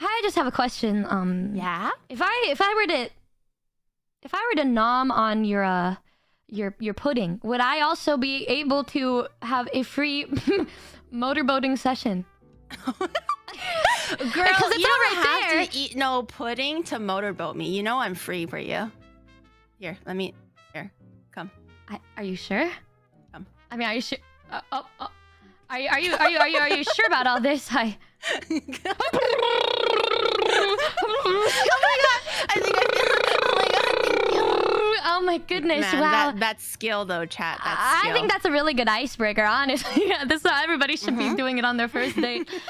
I just have a question. Um, Yeah. if I if I were to if I were to nom on your uh your your pudding, would I also be able to have a free motorboating session? Girl, Because it's you don't right have there. to eat no pudding to motorboat me. You know I'm free for you. Here, let me. Here, come. I, are you sure? Come. I mean, are you sure? Uh, oh, oh. Are you are you are you are you are you sure about all this? I think I feel. Oh my god! Thank you. Oh my goodness! Man, wow. that, that's skill though, chat. I think that's a really good icebreaker, honestly. yeah, this is how everybody should be mm-hmm. doing it on their first date.